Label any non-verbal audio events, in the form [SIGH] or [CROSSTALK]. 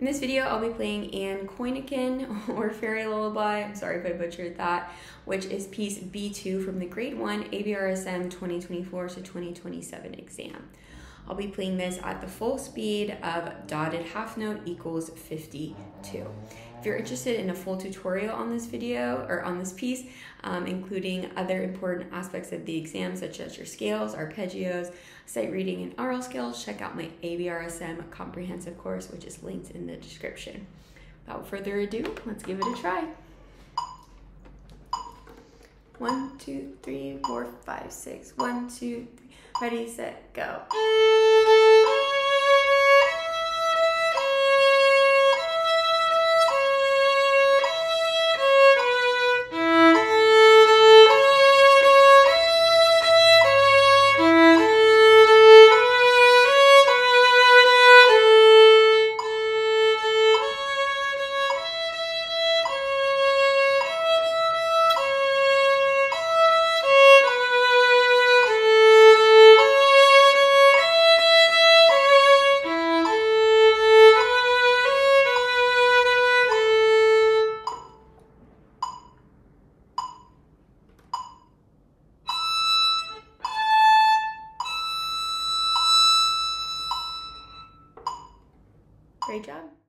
In this video, I'll be playing An Coineachan [LAUGHS] or Fairy Lullaby, I'm sorry if I butchered that, which is piece B2 from the grade 1 ABRSM 2024 to 2027 exam. I'll be playing this at the full speed of dotted half note equals 52. If you're interested in a full tutorial on this video or on this piece, um, including other important aspects of the exam, such as your scales, arpeggios, sight reading, and aural skills, check out my ABRSM comprehensive course, which is linked in the description. Without further ado, let's give it a try. One, two, three, four, five, six. One, two, three. Ready, set, go. Great job.